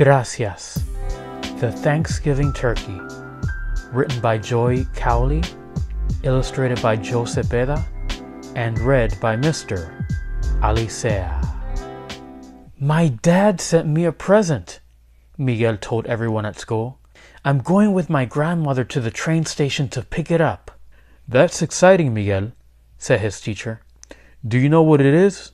Gracias, The Thanksgiving Turkey, written by Joy Cowley, illustrated by Joe Cepeda, and read by Mr. Alicea. My dad sent me a present, Miguel told everyone at school. I'm going with my grandmother to the train station to pick it up. That's exciting, Miguel, said his teacher. Do you know what it is?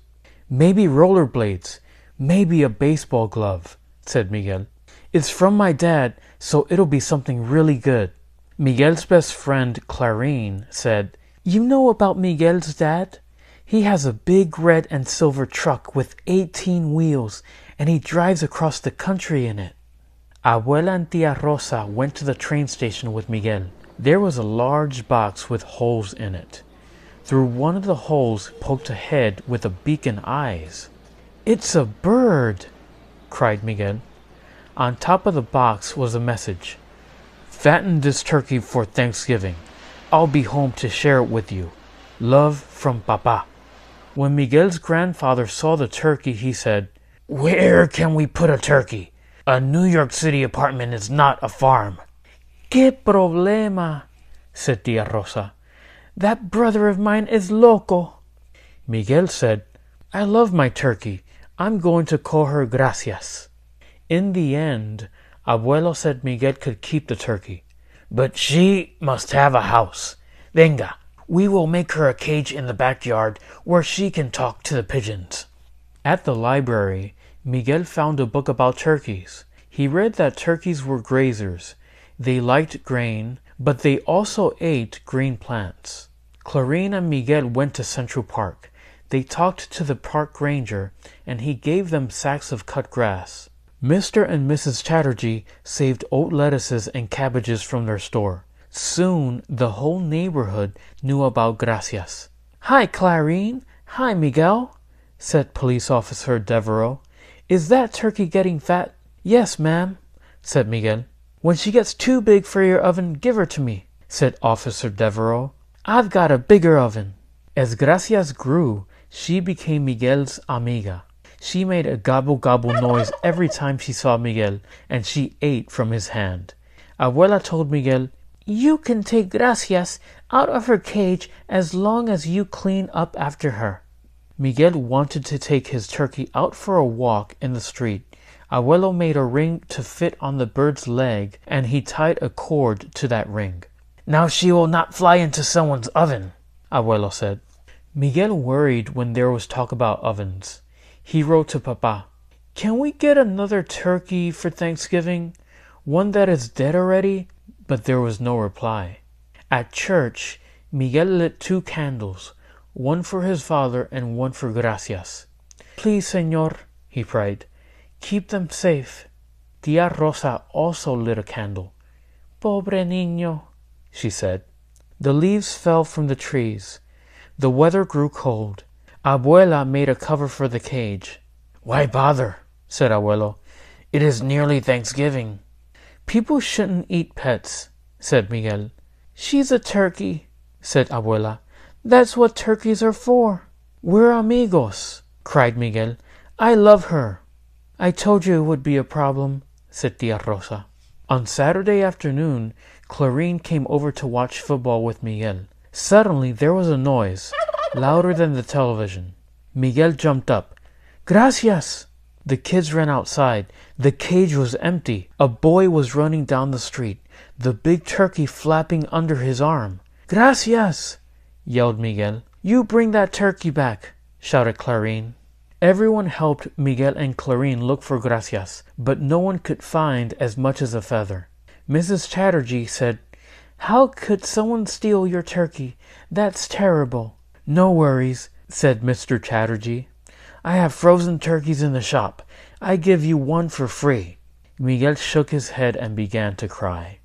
Maybe rollerblades, maybe a baseball glove said Miguel. It's from my dad, so it'll be something really good. Miguel's best friend, Clarine, said, You know about Miguel's dad? He has a big red and silver truck with 18 wheels, and he drives across the country in it. Abuela and Tia Rosa went to the train station with Miguel. There was a large box with holes in it. Through one of the holes poked a head with a beak and eyes. It's a bird, cried Miguel. On top of the box was a message Fatten this turkey for Thanksgiving. I'll be home to share it with you. Love from Papa. When Miguel's grandfather saw the turkey, he said, Where can we put a turkey? A New York City apartment is not a farm. Que problema, said Tia Rosa. That brother of mine is loco. Miguel said, I love my turkey. I'm going to call her Gracias. In the end, Abuelo said Miguel could keep the turkey. But she must have a house. Venga, we will make her a cage in the backyard where she can talk to the pigeons. At the library, Miguel found a book about turkeys. He read that turkeys were grazers. They liked grain, but they also ate green plants. Clarine and Miguel went to Central Park. They talked to the park ranger, and he gave them sacks of cut grass. Mr. and Mrs. Chatterjee saved old lettuces and cabbages from their store. Soon the whole neighborhood knew about Gracias. Hi, Clarine. Hi, Miguel, said Police Officer Devereaux. Is that turkey getting fat? Yes, ma'am, said Miguel. When she gets too big for your oven, give her to me, said Officer Devereaux. I've got a bigger oven. As Gracias grew, she became Miguel's amiga. She made a gobble gobble noise every time she saw Miguel, and she ate from his hand. Abuela told Miguel, You can take Gracias out of her cage as long as you clean up after her. Miguel wanted to take his turkey out for a walk in the street. Abuelo made a ring to fit on the bird's leg, and he tied a cord to that ring. Now she will not fly into someone's oven, Abuelo said. Miguel worried when there was talk about ovens. He wrote to Papa, Can we get another turkey for Thanksgiving? One that is dead already? But there was no reply. At church, Miguel lit two candles, one for his father and one for Gracias. Please, Senor, he prayed, keep them safe. Tia Rosa also lit a candle. Pobre niño, she said. The leaves fell from the trees. The weather grew cold. Abuela made a cover for the cage. Why bother? said Abuelo. It is nearly Thanksgiving. People shouldn't eat pets, said Miguel. She's a turkey, said Abuela. That's what turkeys are for. We're amigos, cried Miguel. I love her. I told you it would be a problem, said Tia Rosa. On Saturday afternoon, Clarine came over to watch football with Miguel. Suddenly there was a noise, louder than the television. Miguel jumped up. Gracias! The kids ran outside. The cage was empty. A boy was running down the street, the big turkey flapping under his arm. Gracias! yelled Miguel. You bring that turkey back, shouted Clarine. Everyone helped Miguel and Clarine look for Gracias, but no one could find as much as a feather. Mrs. Chatterjee said, how could someone steal your turkey? That's terrible. No worries, said Mr. Chatterjee. I have frozen turkeys in the shop. I give you one for free. Miguel shook his head and began to cry.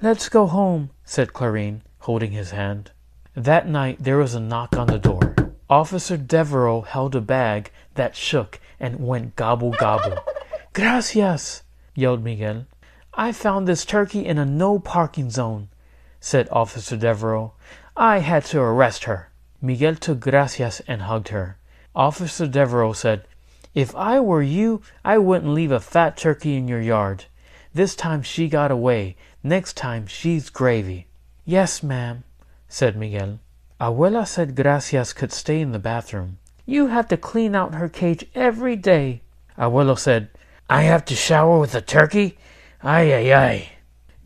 Let's go home, said Clarine, holding his hand. That night there was a knock on the door. Officer Devereaux held a bag that shook and went gobble gobble. Gracias, yelled Miguel. I found this turkey in a no parking zone said Officer Devereaux. I had to arrest her. Miguel took Gracias and hugged her. Officer Devereaux said, If I were you, I wouldn't leave a fat turkey in your yard. This time she got away. Next time she's gravy. Yes, ma'am, said Miguel. Abuela said Gracias could stay in the bathroom. You have to clean out her cage every day. Abuelo said, I have to shower with a turkey? Ay, ay, ay.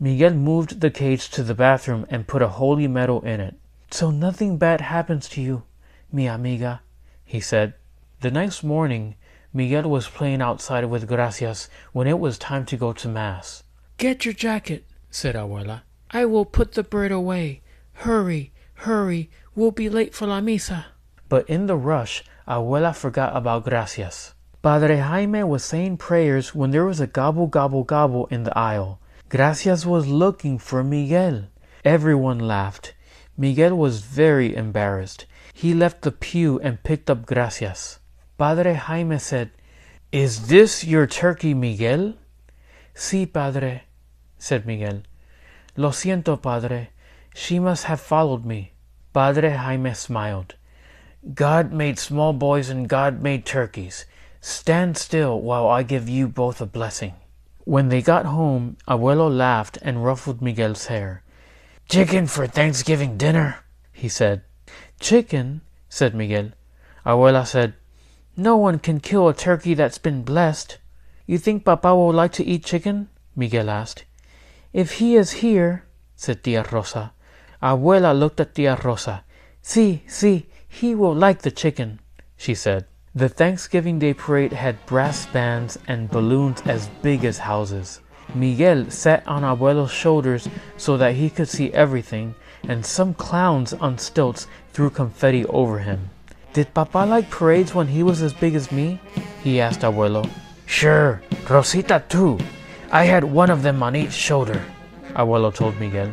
Miguel moved the cage to the bathroom and put a holy medal in it. So nothing bad happens to you, mi amiga, he said. The next morning, Miguel was playing outside with Gracias when it was time to go to Mass. Get your jacket, said Abuela. I will put the bird away. Hurry, hurry, we'll be late for la misa. But in the rush, Abuela forgot about Gracias. Padre Jaime was saying prayers when there was a gobble gobble gobble in the aisle. Gracias was looking for Miguel. Everyone laughed. Miguel was very embarrassed. He left the pew and picked up Gracias. Padre Jaime said, Is this your turkey, Miguel? Sí, padre, said Miguel. Lo siento, padre. She must have followed me. Padre Jaime smiled. God made small boys and God made turkeys. Stand still while I give you both a blessing. When they got home, Abuelo laughed and ruffled Miguel's hair. Chicken for Thanksgiving dinner, he said. Chicken, said Miguel. Abuela said, No one can kill a turkey that's been blessed. You think Papa will like to eat chicken? Miguel asked. If he is here, said Tia Rosa. Abuela looked at Tia Rosa. Si, si, he will like the chicken, she said. The Thanksgiving Day parade had brass bands and balloons as big as houses. Miguel sat on Abuelo's shoulders so that he could see everything, and some clowns on stilts threw confetti over him. Did Papa like parades when he was as big as me? He asked Abuelo. Sure, Rosita too. I had one of them on each shoulder, Abuelo told Miguel.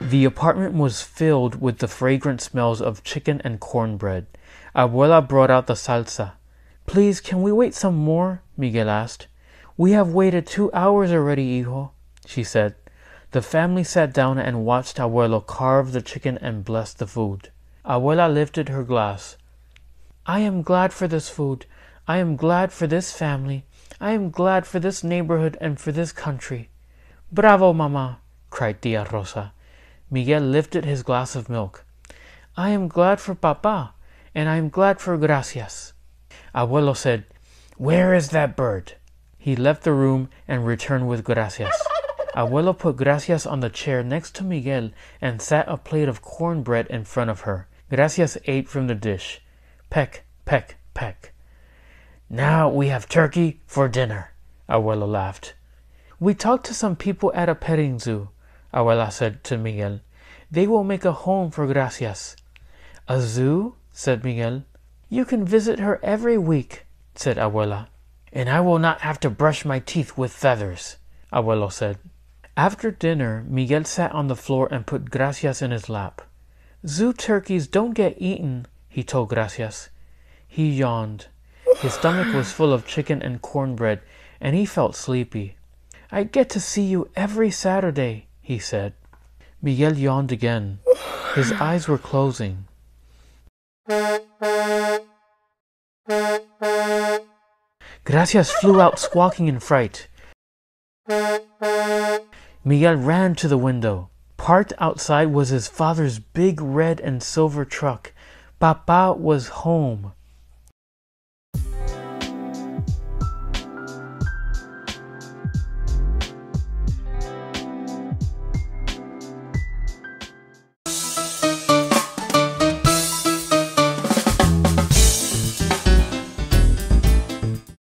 The apartment was filled with the fragrant smells of chicken and cornbread. Abuela brought out the salsa. Please, can we wait some more? Miguel asked. We have waited two hours already, hijo, she said. The family sat down and watched Abuelo carve the chicken and bless the food. Abuela lifted her glass. I am glad for this food. I am glad for this family. I am glad for this neighborhood and for this country. Bravo, mamá, cried Tia Rosa. Miguel lifted his glass of milk. I am glad for papa and I am glad for gracias. Abuelo said, Where is that bird? He left the room and returned with gracias. Abuelo put gracias on the chair next to Miguel and sat a plate of cornbread in front of her. Gracias ate from the dish. Peck, peck, peck. Now we have turkey for dinner, Abuelo laughed. We talked to some people at a petting zoo, Abuela said to Miguel. They will make a home for Gracias. A zoo? Said Miguel. You can visit her every week, said Abuela. And I will not have to brush my teeth with feathers, Abuelo said. After dinner, Miguel sat on the floor and put Gracias in his lap. Zoo turkeys don't get eaten, he told Gracias. He yawned. His stomach was full of chicken and cornbread, and he felt sleepy. I get to see you every Saturday, he said. Miguel yawned again. His eyes were closing. Gracias flew out squawking in fright. Miguel ran to the window. Parked outside was his father's big red and silver truck. Papa was home.